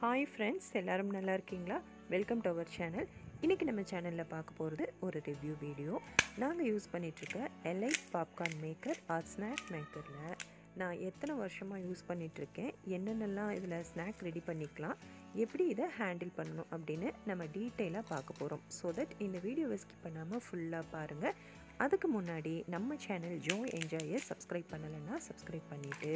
Hi friends எல்லோரும் நல்லா இருக்கீங்களா? வெல்கம் டு அவர் சேனல் இன்றைக்கி நம்ம சேனலில் பார்க்க போகிறது ஒரு ரிவ்யூ வீடியோ நாங்கள் use பண்ணிகிட்ருக்க elite popcorn maker or snack மேக்கரில் நான் எத்தனை வருஷமாக யூஸ் பண்ணிகிட்ருக்கேன் என்னென்னலாம் இதில் ஸ்நாக் ரெடி பண்ணிக்கலாம்? எப்படி இதை ஹேண்டில் பண்ணணும் அப்படின்னு நம்ம டீட்டெயிலாக பார்க்க போகிறோம் ஸோ தட் இந்த வீடியோவை ஸ்கிப் பண்ணாமல் ஃபுல்லாக பாருங்கள் அதுக்கு முன்னாடி நம்ம சேனல் ஜோ என்ஜாயை சப்ஸ்கிரைப் பண்ணலைன்னா சப்ஸ்கிரைப் பண்ணிவிட்டு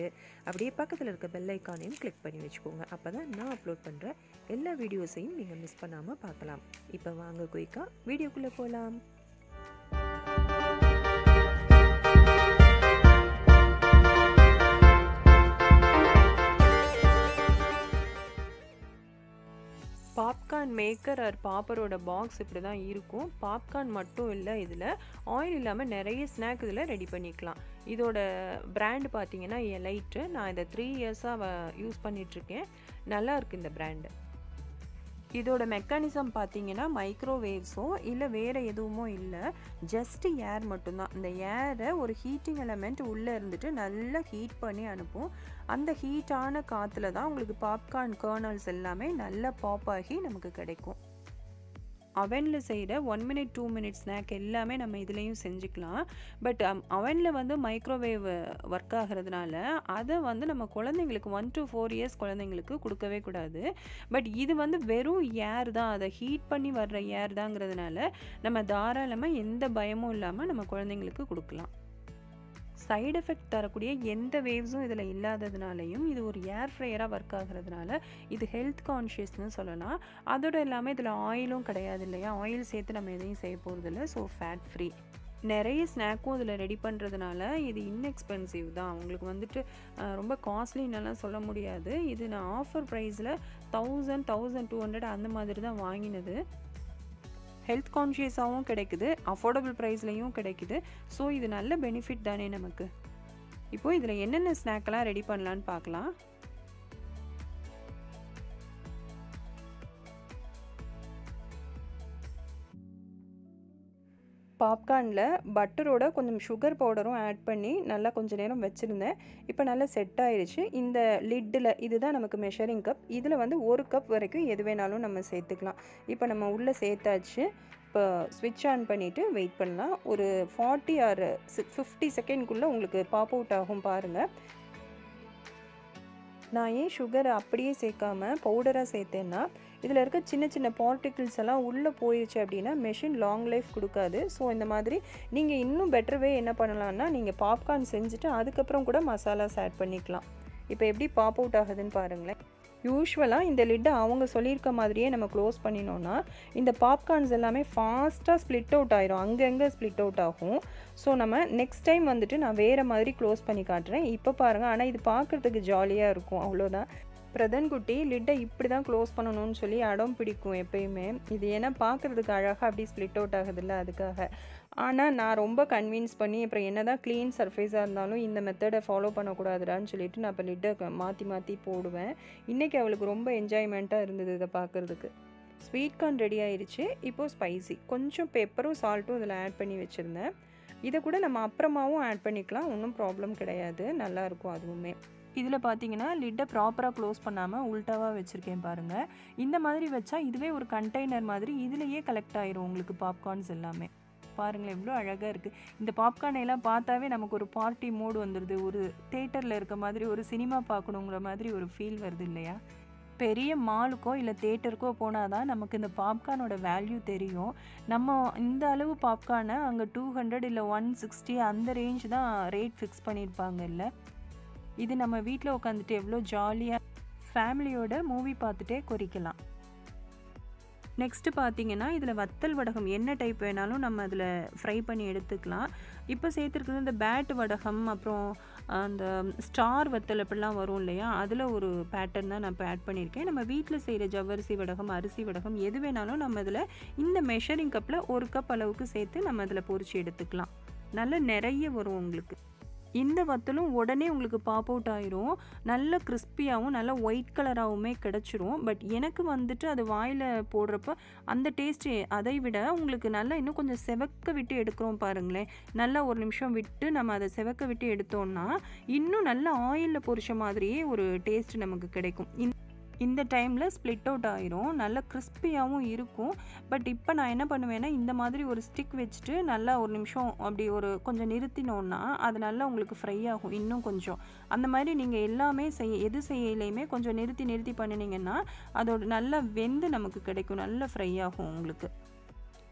அப்படியே பக்கத்தில் இருக்க பெல் ஐக்கானையும் கிளிக் பண்ணி வச்சுக்கோங்க. அப்போ தான் நான் அப்லோட் பண்ணுற எல்லா வீடியோஸையும் நீங்கள் மிஸ் பண்ணாமல் பார்க்கலாம். இப்போ வாங்க குயிக்காக வீடியோக்குள்ளே போகலாம் மேக்கர் ஆர் பாப்பரோட பாக்ஸ் இப்படி தான் இருக்கும். பாப்கார்ன் மட்டும் இல்லை இதில் ஆயில் இல்லாமல் நிறைய ஸ்நாக் இதில் ரெடி பண்ணிக்கலாம். இதோட பிராண்டு பார்த்தீங்கன்னா எலைட்டு நான் இதை த்ரீ இயர்ஸாக யூஸ் பண்ணிகிட்ருக்கேன் நல்லா இருக்குது இந்த பிராண்டு இதோட மெக்கானிசம் பார்த்தீங்கன்னா மைக்ரோவேவ்ஸோ இல்லை வேறு எதுவுமோ இல்லை ஜஸ்ட் ஏர் மட்டும்தான். இந்த ஏரை ஒரு ஹீட்டிங் எலமெண்ட் உள்ளே இருந்துட்டு நல்லா ஹீட் பண்ணி அனுப்பும். அந்த ஹீட்டான காற்றுல தான் உங்களுக்கு பாப்கார்ன் கர்னல்ஸ் எல்லாமே நல்லா பாப் ஆகி நமக்கு கிடைக்கும். அவனில் செய்கிற one minute two minute snack எல்லாமே நம்ம இதுலேயும் செஞ்சுக்கலாம். பட் அவனில் um, வந்து மைக்ரோவேவ் ஒர்க் ஆகிறதுனால அதை வந்து நம்ம குழந்தைங்களுக்கு ஒன் டு ஃபோர் இயர்ஸ் குழந்தைங்களுக்கு கொடுக்கவே கூடாது. பட் இது வந்து வெறும் ஏர் தான். அதை ஹீட் பண்ணி வர்ற ஏர் தாங்கிறதுனால நம்ம தாராளமாக எந்த பயமும் இல்லாமல் நம்ம குழந்தைங்களுக்கு கொடுக்கலாம். சைடு எஃபெக்ட் தரக்கூடிய எந்த வேவ்ஸும் இதில் இல்லாததுனாலையும் இது ஒரு ஏர் ஃப்ரையராக ஒர்க் ஆகிறதுனால இது ஹெல்த் கான்ஷியஸ்னு சொல்லலாம். அதோட எல்லாமே இதில் ஆயிலும் கிடையாது இல்லையா? ஆயில் சேர்த்து நம்ம எதையும் செய்ய போகிறதில்ல ஸோ ஃபேட் ஃப்ரீ நிறைய ஸ்நாக்கும் இதில் ரெடி பண்ணுறதுனால இது இன்எக்ஸ்பென்சிவ் தான். உங்களுக்கு வந்துட்டு ரொம்ப காஸ்ட்லின்னெல்லாம் சொல்ல முடியாது. இது நான் ஆஃபர் ப்ரைஸில் தௌசண்ட் தௌசண்ட் டூ ஹண்ட்ரட் அந்த மாதிரி தான் வாங்கினது. ஹெல்த் கான்ஷியஸாகவும் கிடைக்குது அஃபோர்டபுள் ப்ரைஸ்லையும் கிடைக்குது. ஸோ இது நல்ல பெனிஃபிட் தானே நமக்கு. இப்போது இதில் என்னென்ன ஸ்நாக்கெல்லாம் ரெடி பண்ணலான்னு பார்க்கலாம். பாப்கார்னில் பட்டரோட கொஞ்சம் சுகர் பவுடரும் ஆட் பண்ணி நல்லா கொஞ்சம் நேரம் வச்சுருந்தேன். இப்போ நல்லா செட் ஆயிடுச்சு இந்த லிட்டில் இதுதான் நமக்கு மெஷரிங் கப் இதில் வந்து ஒரு கப் வரைக்கும் எது வேணாலும் நம்ம சேர்த்துக்கலாம். இப்போ நம்ம உள்ளே சேர்த்தாச்சு. இப்போ ஸ்விட்ச் ஆன் பண்ணிவிட்டு வெயிட் பண்ணலாம். ஒரு ஃபார்ட்டி ஆர் ஃபிஃப்டி செகண்ட்குள்ளே உங்களுக்கு பாப் அவுட் ஆகும் பாருங்கள் நான் ஏன் சுகரை அப்படியே சேர்க்காம பவுடராக சேர்த்தேன்னா இதில் இருக்க சின்ன சின்ன பார்ட்டிகிள்ஸ் எல்லாம் உள்ளே போயிடுச்சு அப்படின்னா மெஷின் லாங் லைஃப் கொடுக்காது. ஸோ இந்த மாதிரி நீங்கள் இன்னும் பெட்டர் வே என்ன பண்ணலான்னா நீங்கள் பாப்கார்ன் செஞ்சுட்டு அதுக்கப்புறம் கூட மசாலாஸ் ஆட் பண்ணிக்கலாம். இப்போ எப்படி பாப் அவுட் ஆகுதுன்னு பாருங்களேன். யூஸ்வலாக இந்த லிட்டை அவங்க சொல்லியிருக்க மாதிரியே நம்ம க்ளோஸ் பண்ணினோன்னா இந்த பாப்கார்ன்ஸ் எல்லாமே ஃபாஸ்ட்டாக ஸ்ப்ளிட் அவுட் ஆயிரும். அங்கங்கே ஸ்ப்ளிட் அவுட் ஆகும். ஸோ நம்ம நெக்ஸ்ட் டைம் வந்துட்டு நான் வேறு மாதிரி க்ளோஸ் பண்ணி காட்டுறேன். இப்போ பாருங்கள் ஆனால் இது பார்க்குறதுக்கு ஜாலியாக இருக்கும். அவ்வளோதான். பிரதன் குட்டி லிட்டை இப்படி தான் க்ளோஸ் பண்ணணும்னு சொல்லி அடம் பிடிக்கும் எப்பயுமே. இது ஏன்னா பார்க்குறதுக்கு அழகாக அப்படி ஸ்ப்ளிட் அவுட் ஆகுதுல்ல அதுக்காக. ஆனால் நான் ரொம்ப கன்வின்ஸ் பண்ணி அப்புறம் என்ன தான் க்ளீன் சர்ஃபேஸாக இருந்தாலும் இந்த மெத்தடை ஃபாலோ பண்ணக்கூடாதுடான்னு சொல்லிட்டு நான் இப்போ லிட்டை மாற்றி மாற்றி போடுவேன். இன்றைக்கி அவளுக்கு ரொம்ப என்ஜாய்மெண்ட்டாக இருந்தது இதை பார்க்குறதுக்கு. ஸ்வீட் கார்ன் ரெடி ஆயிடுச்சு இப்போது ஸ்பைசி கொஞ்சம் பெப்பரும் சால்ட்டும் இதில் ஆட் பண்ணி வச்சுருந்தேன். இதை கூட நம்ம அப்புறமாவும் ஆட் பண்ணிக்கலாம். ஒன்றும் ப்ராப்ளம் கிடையாது. நல்லாயிருக்கும் அதுவுமே. இதில் பார்த்தீங்கன்னா லிட்டை ப்ராப்பராக க்ளோஸ் பண்ணாமல் உல்ட்டாவாக வச்சுருக்கேன் பாருங்கள் இந்த மாதிரி வச்சா இதுவே ஒரு கண்டெய்னர் மாதிரி இதுலேயே கலெக்ட் ஆயிரும் உங்களுக்கு பாப்கார்ன்ஸ் எல்லாமே. பாருங்களேன் எவ்வளோ அழகாக இருக்குது இந்த பாப்கார்ன் எல்லாம் பார்த்தாவே நமக்கு ஒரு பார்ட்டி மூடு வந்துடுது ஒரு தேட்டரில் இருக்க மாதிரி ஒரு சினிமா பார்க்கணுங்கிற மாதிரி ஒரு ஃபீல் வருது இல்லையா? பெரிய மாலுக்கோ இல்லை தேட்டருக்கோ போனால் தான் நமக்கு இந்த பாப்கார்னோட வேல்யூ தெரியும். நம்ம இந்த அளவு பாப்கார்னை அங்கே டூ ஹண்ட்ரட் இல்லை ஒன் சிக்ஸ்டி அந்த ரேஞ்ச் தான் ரேட் ஃபிக்ஸ் பண்ணியிருப்பாங்க இல்லை. இது நம்ம வீட்டில் உட்காந்துட்டு எவ்வளோ ஜாலியாக ஃபேமிலியோட மூவி பார்த்துட்டே குறிக்கலாம். நெக்ஸ்ட்டு பார்த்தீங்கன்னா இதில் வத்தல் வடகம் என்ன டைப் வேணாலும் நம்ம அதில் ஃப்ரை பண்ணி எடுத்துக்கலாம். இப்போ சேர்த்துருக்குறது இந்த பேட் வடகம் அப்புறம் அந்த ஸ்டார் வத்தல் அப்படிலாம் வரும் இல்லையா? அதில் ஒரு பேட்டர்ன் தான் நான் இப்போ ஆட் பண்ணியிருக்கேன். நம்ம வீட்டில் செய்கிற ஜவ்வரிசி வடகம் அரிசி வடகம் எது வேணாலும் நம்ம இதில் இந்த மெஷரிங் கப்பில் ஒரு கப் அளவுக்கு சேர்த்து நம்ம அதில் பொறிச்சு எடுத்துக்கலாம். நல்லா நிறைய வரும் உங்களுக்கு. இந்த வத்தலும் உடனே உங்களுக்கு பாப் அவுட் ஆயிரும். நல்ல கிறிஸ்பியாகவும் நல்ல ஒயிட் கலராகவுமே கிடச்சிரும். பட் எனக்கு வந்துட்டு அது வாயில் போடுறப்ப அந்த டேஸ்ட்டு அதை விட உங்களுக்கு நல்லா இன்னும் கொஞ்சம் செவக்க விட்டு எடுக்கிறோம் பாருங்களேன். நல்லா ஒரு நிமிஷம் விட்டு நம்ம அதை செவக்க விட்டு எடுத்தோம்னா இன்னும் நல்ல ஆயிலில் பொரிச்ச மாதிரியே ஒரு டேஸ்ட் நமக்கு கிடைக்கும். இந்த டைமில் ஸ்ப்ளிட் அவுட் ஆயிரும். நல்லா கிறிஸ்பியாகவும் இருக்கும். பட் இப்போ நான் என்ன பண்ணுவேன்னா இந்த மாதிரி ஒரு ஸ்டிக் வச்சுட்டு நல்லா ஒரு நிமிஷம் அப்படி ஒரு கொஞ்சம் நிறுத்தினோன்னா அது நல்லா உங்களுக்கு ஃப்ரை ஆகும் இன்னும் கொஞ்சம். அந்த மாதிரி நீங்கள் எல்லாமே செய்ய எது செய்யலையுமே கொஞ்சம் நிறுத்தி நிறுத்தி பண்ணினீங்கன்னா அதோட நல்லா வெந்து நமக்கு கிடைக்கும். நல்லா ஃப்ரை ஆகும் உங்களுக்கு.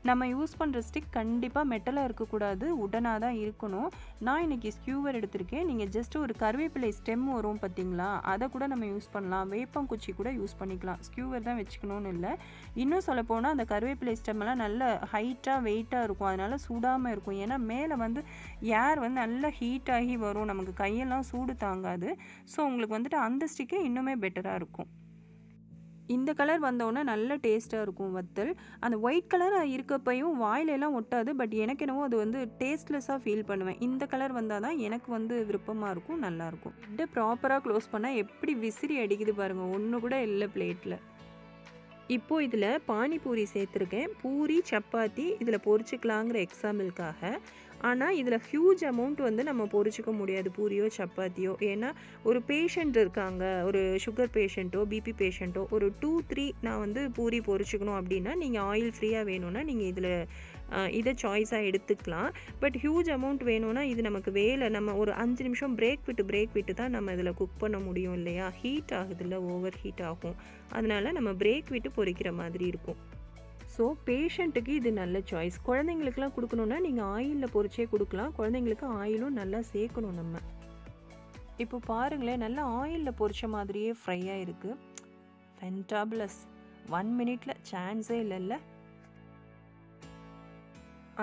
நம்ம யூஸ் பண்ணுற ஸ்டிக் கண்டிப்பாக மெட்டலாக இருக்கக்கூடாது உடனாக தான் இருக்கணும். நான் இன்றைக்கி ஸ்கியூவர் எடுத்திருக்கேன். நீங்கள் ஜஸ்ட் ஒரு கருவேப்பிலை ஸ்டெம் வரும் பார்த்தீங்களா அதை கூட நம்ம யூஸ் பண்ணலாம். வேப்பங்குச்சி கூட யூஸ் பண்ணிக்கலாம். ஸ்கியூவர் தான் வச்சுக்கணும்னு இல்லை. இன்னும் சொல்லப்போனால் அந்த கருவேப்பிலை ஸ்டெம்மெல்லாம் நல்ல ஹைட்டாக வெயிட்டாக இருக்கும். அதனால் சூடாமல் இருக்கும். ஏன்னா மேலே வந்து ஏர் வந்து நல்லா ஹீட் ஆகி வரும். நமக்கு கையெல்லாம் சூடு தாங்காது. ஸோ உங்களுக்கு வந்துட்டு அந்த ஸ்டிக்கே இன்னுமே பெட்டராக இருக்கும். இந்த கலர் வந்தோடனே நல்ல டேஸ்ட்டாக இருக்கும் வத்தல். அந்த ஒயிட் கலர் இருக்கப்பையும் வாயிலெல்லாம் ஒட்டாது பட் எனக்கு என்னவோ அது வந்து டேஸ்ட்லெஸ்ஸாக ஃபீல் பண்ணுவேன். இந்த கலர் வந்தால் தான் எனக்கு வந்து விருப்பமாக இருக்கும் நல்லாயிருக்கும் இதை ப்ராப்பராக க்ளோஸ் பண்ணால் எப்படி விசிறி அடிக்குது பாருங்கள் ஒன்று கூட இல்லை பிளேட்டில் இப்போது இதில் பானிபூரி சேர்த்துருக்கேன். பூரி சப்பாத்தி இதில் பொரிச்சிக்கலாங்கிற எக்ஸாம்பிளுக்காக ஆனால் இதில் ஹியூஜ் அமௌண்ட் வந்து நம்ம பொரிச்சிக்க முடியாது பூரியோ சப்பாத்தியோ. ஏன்னா ஒரு பேஷண்ட் இருக்காங்க ஒரு சுகர் பேஷண்ட்டோ பிபி பேஷண்ட்டோ ஒரு டூ த்ரீ நான் வந்து பூரி பொரிச்சிக்கணும் அப்படின்னா நீங்கள் ஆயில் ஃப்ரீயாக வேணும்னா நீங்கள் இதில் இதை சாய்ஸாக எடுத்துக்கலாம். பட் ஹியூஜ் அமௌண்ட் வேணும்னா இது நமக்கு வேலை. நம்ம ஒரு அஞ்சு நிமிஷம் பிரேக் விட்டு பிரேக் விட்டு தான் நம்ம இதில் குக் பண்ண முடியும் இல்லையா? ஹீட் ஆகுதுல்ல ஓவர் ஹீட் ஆகும். அதனால் நம்ம பிரேக் விட்டு பொரிக்கிற மாதிரி இருக்கும். ஸோ பேஷண்ட்டுக்கு இது நல்ல சாய்ஸ் குழந்தைங்களுக்குலாம் கொடுக்கணுன்னா நீங்கள் ஆயிலில் பொறிச்சே கொடுக்கலாம். குழந்தைங்களுக்கு ஆயிலும் நல்லா சேர்க்கணும் நம்ம. இப்போ பாருங்களேன் நல்லா ஆயிலில் பொறிச்ச மாதிரியே ஃப்ரையாக இருக்குது ஃபென்டாபிளஸ் ஒன் மினிட்ல சான்ஸே இல்லைல்ல.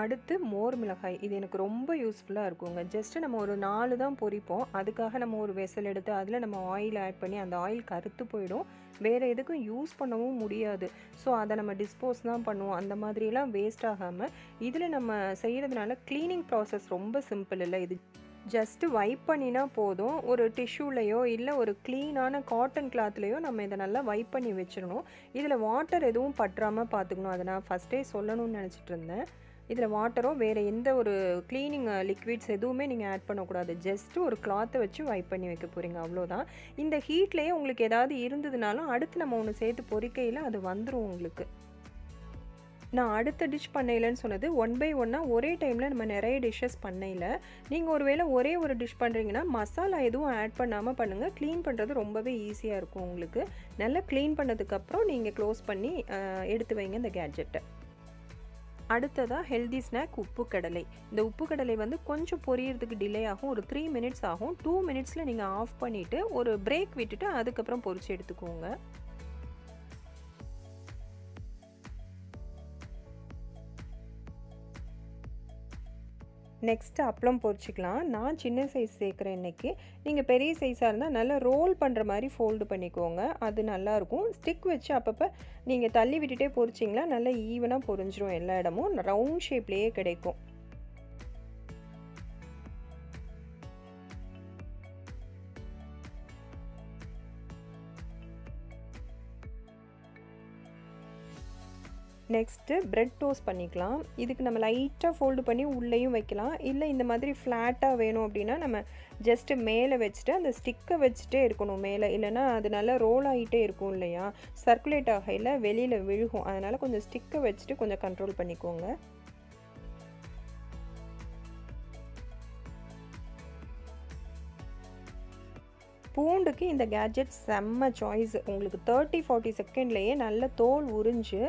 அடுத்து மோர் மிளகாய். இது எனக்கு ரொம்ப யூஸ்ஃபுல்லாக இருக்குங்க. ஜஸ்ட்டு நம்ம ஒரு நாலு தான் பொரிப்போம். அதுக்காக நம்ம ஒரு வெசல் எடுத்து அதில் நம்ம ஆயில் ஆட் பண்ணி அந்த ஆயில் கருத்து போயிடும். வேறு எதுக்கும் யூஸ் பண்ணவும் முடியாது. ஸோ அதை நம்ம டிஸ்போஸ் தான் பண்ணுவோம். அந்த மாதிரிலாம் வேஸ்ட் ஆகாமல் இதில் நம்ம செய்கிறதுனால க்ளீனிங் ப்ராசஸ் ரொம்ப சிம்பிள் இல்லை இது. ஜஸ்ட்டு வைப் பண்ணினா போதும். ஒரு டிஷ்யூலையோ இல்லை ஒரு க்ளீனான காட்டன் கிளாத்லேயோ நம்ம இதை நல்லா வைப் பண்ணி வச்சிடணும். இதில் வாட்டர் எதுவும் பற்றாமல் பார்த்துக்கணும். அதை நான் ஃபஸ்ட்டே சொல்லணும்னு நினச்சிட்டு இருந்தேன். இதில் வாட்டரோ வேறு எந்த ஒரு க்ளீனிங் லிக்விட்ஸ் எதுவுமே நீங்கள் ஆட் பண்ணக்கூடாது. ஜஸ்ட்டு ஒரு கிளாத்தை வச்சு வைப் பண்ணி வைக்க போகிறீங்க அவ்வளோதான். இந்த ஹீட்லேயே உங்களுக்கு ஏதாவது இருந்ததுனாலும் அடுத்து நம்ம ஒன்று சேர்த்து பொறிக்கையில் அது வந்துடும் உங்களுக்கு. நான் அடுத்த டிஷ் பண்ணையிலன்னு சொன்னது ஒன் பை ஒன்னாக ஒரே டைமில் நம்ம நிறைய டிஷ்ஷஸ் பண்ணையில். நீங்கள் ஒருவேளை ஒரே ஒரு டிஷ் பண்ணுறீங்கன்னா மசாலா எதுவும் ஆட் பண்ணாமல் பண்ணுங்கள் க்ளீன் பண்ணுறது ரொம்பவே ஈஸியாக இருக்கும் உங்களுக்கு. நல்லா க்ளீன் பண்ணதுக்கப்புறம் நீங்கள் க்ளோஸ் பண்ணி எடுத்து வைங்க இந்த கேட்ஜெட்டை அடுத்ததாக ஹெல்தி ஸ்நாக் உப்பு கடலை இந்த உப்பு கடலை வந்து கொஞ்சம் பொரியறதுக்கு டிலே ஆகும். ஒரு த்ரீ மினிட்ஸ் ஆகும். டூ மினிட்ஸில் நீங்கள் ஆஃப் பண்ணிவிட்டு ஒரு பிரேக் விட்டுட்டு அதுக்கப்புறம் பொரிச்சு எடுத்துக்கோங்க. நெக்ஸ்ட்டு அப்பளம் பொரிச்சிக்கலாம். நான் சின்ன சைஸ் சேர்க்குறேன் இன்றைக்கி நீங்கள் பெரிய சைஸாக இருந்தால் நல்லா ரோல் பண்ணுற மாதிரி ஃபோல்டு பண்ணிக்கோங்க. அது நல்லாயிருக்கும் ஸ்டிக் வச்சு அப்பப்போ நீங்கள் தள்ளி விட்டுட்டே பொரிச்சிங்களா நல்லா ஈவனாக பொரிஞ்சிரும் எல்லா இடமும். ரவுண்ட் ஷேப்லேயே கிடைக்கும். நெக்ஸ்ட்டு ப்ரெட் டோஸ்ட் பண்ணிக்கலாம். இதுக்கு நம்ம லைட்டாக ஃபோல்டு பண்ணி உள்ளேயும் வைக்கலாம். இல்லை இந்த மாதிரி ஃப்ளாட்டாக வேணும் அப்படின்னா நம்ம ஜஸ்ட்டு மேலே வச்சுட்டு அந்த ஸ்டிக்கை வச்சுட்டே இருக்கணும் மேலே. இல்லைனா அது நல்லா ரோல் ஆகிட்டே இருக்கும் இல்லையா? சர்க்குலேட் ஆகையில் வெளியில் விழுகும். அதனால் கொஞ்சம் ஸ்டிக்கை வச்சுட்டு கொஞ்சம் கண்ட்ரோல் பண்ணிக்கோங்க. பூண்டுக்கு இந்த கேட்ஜெட் செம்ம சாய்ஸ் உங்களுக்கு தேர்ட்டி ஃபார்ட்டி செகண்ட்லேயே நல்ல தோல் உறிஞ்சு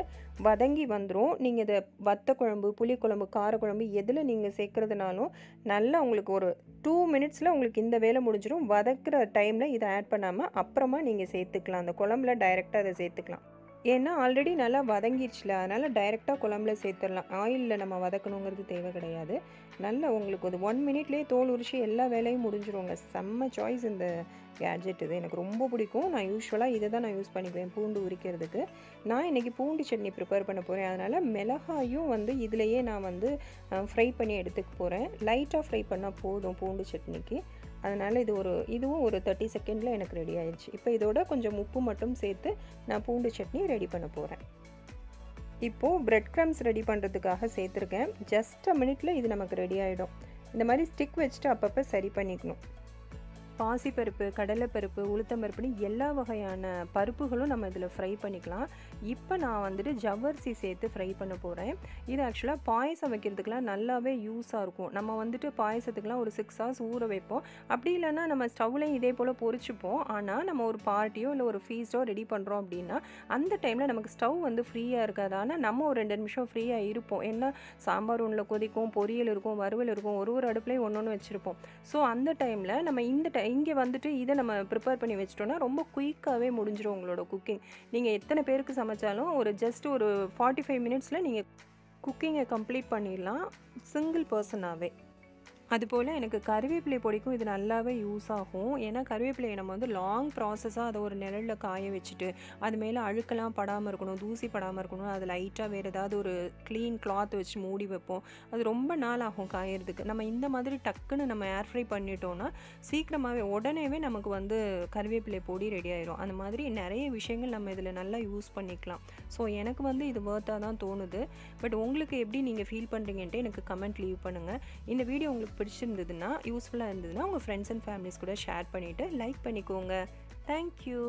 வதங்கி வந்துடும் நீங்கள் இதை வத்த குழம்பு புளிக்குழம்பு காரக்குழம்பு எதில் நீங்கள் சேர்க்குறதுனாலும் நல்லா உங்களுக்கு ஒரு டூ மினிட்ஸில் உங்களுக்கு இந்த வேலை முடிஞ்சிடும் வதக்கிற டைமில் இதை ஆட் பண்ணாமல் அப்புறமா நீங்கள் சேர்த்துக்கலாம். அந்த குழம்புல டைரெக்டாக அதை சேர்த்துக்கலாம். ஏன்னா ஆல்ரெடி நல்லா வதங்கிருச்சுல. அதனால் டைரெக்டாக குழம்புல சேர்த்துடலாம். ஆயிலில் நம்ம வதக்கணுங்கிறது தேவை கிடையாது. நல்லா உங்களுக்கு ஒரு ஒன் மினிட்லேயே தோல் உரிச்சு எல்லா வேலையும் முடிஞ்சிருவோங்க செம்ம சாய்ஸ் இந்த கேட்ஜெட் இது. எனக்கு ரொம்ப பிடிக்கும். நான் யூஸ்வலாக இதை தான் நான் யூஸ் பண்ணிக்குவேன் பூண்டு உரிக்கிறதுக்கு. நான் இன்றைக்கி பூண்டு சட்னி ப்ரிப்பேர் பண்ண போகிறேன் அதனால் மிளகாயும் வந்து இதிலையே நான் வந்து ஃப்ரை பண்ணி எடுத்துக்க போகிறேன் லைட்டாக ஃப்ரை பண்ணால் போதும் பூண்டு சட்னிக்கு. அதனால் இது ஒரு இதுவும் ஒரு தேர்ட்டி செகண்டில் எனக்கு ரெடி ஆயிடுச்சு. இப்போ இதோட கொஞ்சம் உப்பு மட்டும் சேர்த்து நான் பூண்டு சட்னி ரெடி பண்ண போகிறேன் இப்போது ப்ரெட் க்ரம்ஸ் ரெடி பண்ணுறதுக்காக சேர்த்துருக்கேன். ஜஸ்ட் அ மினிட்ல இது நமக்கு ரெடி ஆகிடும் இந்த மாதிரி ஸ்டிக் வச்சுட்டு அப்பப்போ சரி பண்ணிக்கணும். பாசிப்பருப்பு கடலைப்பருப்பு உளுத்தம்பருப்புன்னு எல்லா வகையான பருப்புகளும் நம்ம இதில் ஃப்ரை பண்ணிக்கலாம். இப்போ நான் வந்துட்டு ஜவ்வரிசி சேர்த்து ஃப்ரை பண்ண போகிறேன் இது ஆக்சுவலாக பாயசம் வைக்கிறதுக்கெலாம் நல்லாவே யூஸாக இருக்கும். நம்ம வந்துட்டு பாயசத்துக்கெலாம் ஒரு சிக்ஸ் ஹவர்ஸ் ஊற வைப்போம். அப்படி இல்லைன்னா நம்ம ஸ்டவ்லையும் இதே போல் பொறிச்சுப்போம் ஆனால் நம்ம ஒரு பார்ட்டியோ இல்லை ஒரு ஃபீஸ்டோ ரெடி பண்ணுறோம் அப்படின்னா அந்த டைமில் நமக்கு ஸ்டவ் வந்து ஃப்ரீயாக இருக்காது. ஆனால் நம்ம ஒரு ரெண்டு நிமிஷம் ஃப்ரீயாக இருப்போம். ஏன்னா சாம்பார் ஒன்றில் கொதிக்கும் பொரியல் இருக்கும் வறுவல் இருக்கும். ஒரு ஒரு அடுப்புலையும் ஒன்று ஒன்று வச்சுருப்போம். ஸோ அந்த டைமில் நம்ம இந்த டை இங்கே வந்துட்டு இதை நம்ம ப்ரிப்பேர் பண்ணி வச்சிட்டோன்னா ரொம்ப குயிக்காகவே முடிஞ்சிடும் உங்களோட குக்கிங் நீங்கள் எத்தனை பேருக்கு சமைச்சாலும் ஒரு ஜஸ்ட் ஒரு ஃபார்ட்டி ஃபைவ் மினிட்ஸில் நீங்கள் குக்கிங்கை கம்ப்ளீட் பண்ணிடலாம் சிங்கிள் பர்சனாகவே அதுபோல் எனக்கு கருவேப்பிலை பொடிக்கும் இது நல்லாவே யூஸ் ஆகும். ஏன்னா கருவேப்பிலையை நம்ம வந்து லாங் ப்ராசஸாக அதை ஒரு நிழலில் காய வச்சுட்டு அது மேலே அழுக்கெல்லாம் படாமல் இருக்கணும் தூசி படாமல் இருக்கணும் அது லைட்டாக வேறு ஏதாவது ஒரு க்ளீன் கிளாத் வச்சு மூடி வைப்போம். அது ரொம்ப நாள் ஆகும் காயறதுக்கு. நம்ம இந்த மாதிரி டக்குன்னு நம்ம ஏர் ஃப்ரை பண்ணிட்டோம்னா சீக்கிரமாகவே உடனேவே நமக்கு வந்து கருவேப்பிலை பொடி ரெடி ஆயிரும். அந்த மாதிரி நிறைய விஷயங்கள் நம்ம இதில் நல்லா யூஸ் பண்ணிக்கலாம். ஸோ எனக்கு வந்து இது வேர்த்தாக தான் தோணுது. பட் உங்களுக்கு எப்படி நீங்கள் ஃபீல் பண்ணுறீங்கன்ட்டு எனக்கு கமெண்ட் லீவ் பண்ணுங்கள் இந்த வீடியோ உங்களுக்கு பிடிச்சிருந்ததுன்னா யூஸ்ஃபுல்லாக இருந்ததுன்னா உங்கள் ஃப்ரெண்ட்ஸ் அண்ட் ஃபேமிலிஸ் கூட ஷேர் பண்ணிவிட்டு லைக் பண்ணிக்கோங்க. Thank you